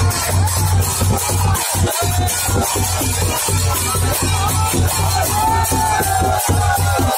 I'm sorry.